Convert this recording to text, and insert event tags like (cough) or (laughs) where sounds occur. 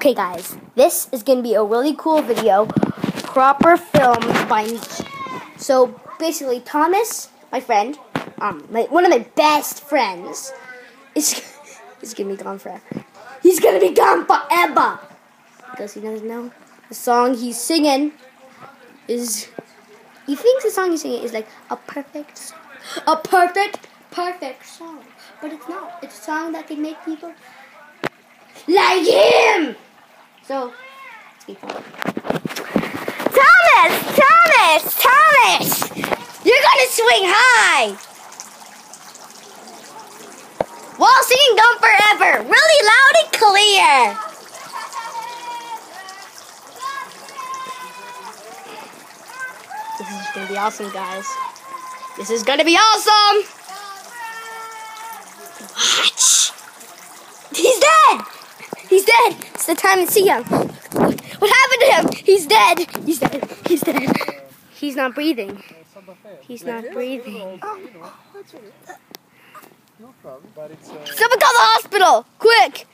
Okay, guys, this is gonna be a really cool video, proper filmed by me. So basically, Thomas, my friend, um, my, one of my best friends, is (laughs) is gonna be gone forever. He's gonna be gone forever because he doesn't know the song he's singing is. He thinks the song he's singing is like a perfect a perfect, perfect song, but it's not. It's a song that can make people like him. So, let's keep on. Thomas! Thomas! Thomas! You're gonna swing high! While singing Gone Forever, really loud and clear! This is gonna be awesome, guys. This is gonna be awesome! Watch! He's dead! He's dead! It's the time to see him. What happened to him? He's dead! He's dead! He's dead! He's not breathing. He's not breathing. No problem, but it's. Uh, Someone call the hospital! Quick!